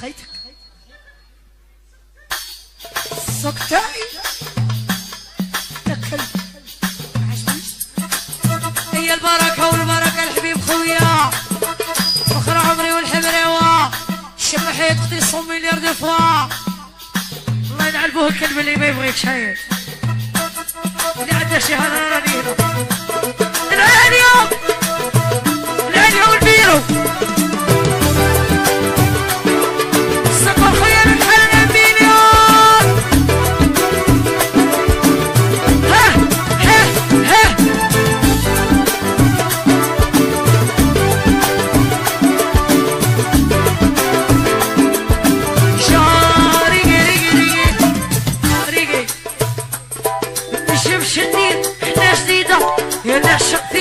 خيتك. سكتاني دخل هي البركة والبركة الحبيب خويا. فخر عمري والحمريوه شم حيطتي صوم مليار دفوا الله ينعل به الكلب اللي ما يبغيك شايف اللي عنده شي هذا راني هنا. Russia.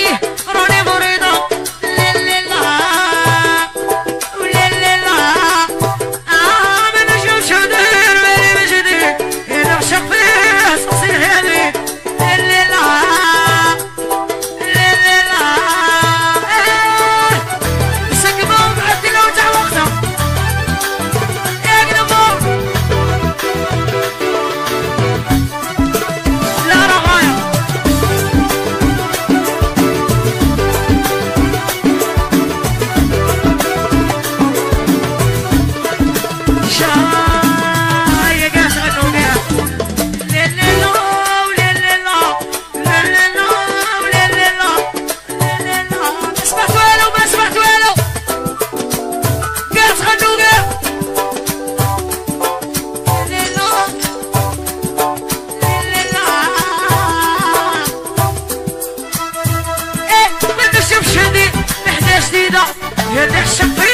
يا دهشة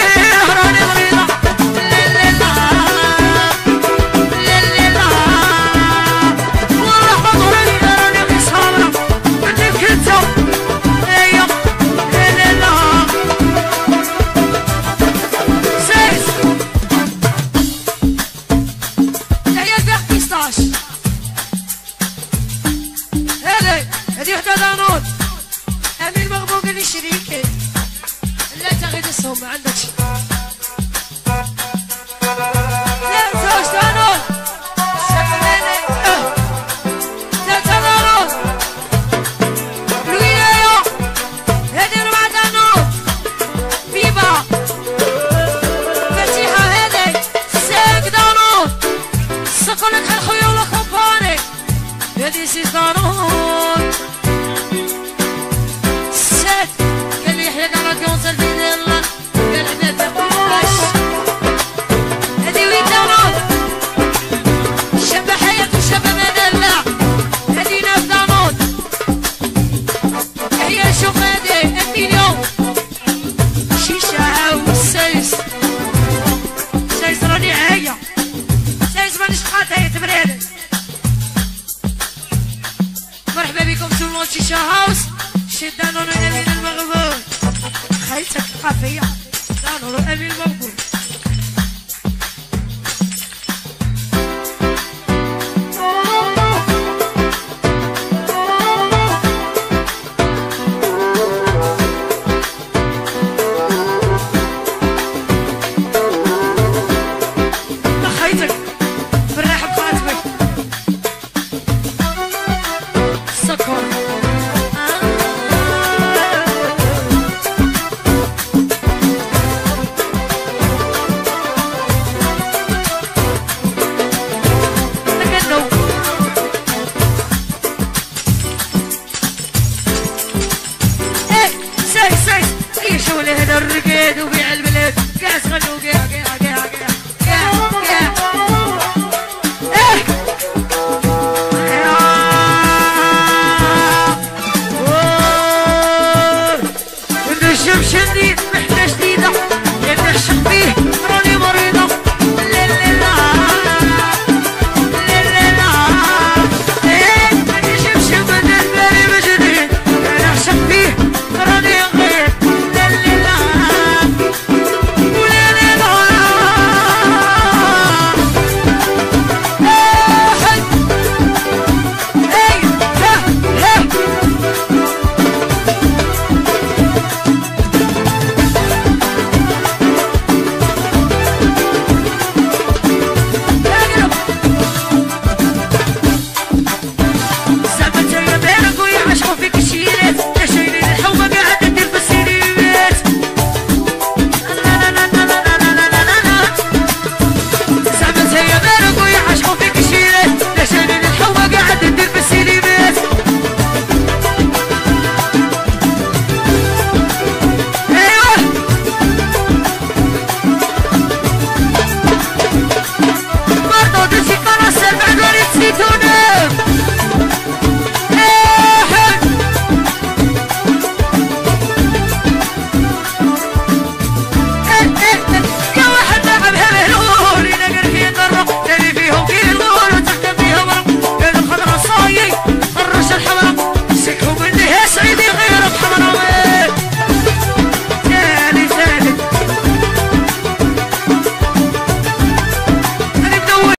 سقلت الخيول خبانك يدي دارم. Monty Shaw House. She done on a little bit of a road. Done on the little bit. الرقيد وبيع البلد كاس غنوقي